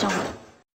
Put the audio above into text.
小虎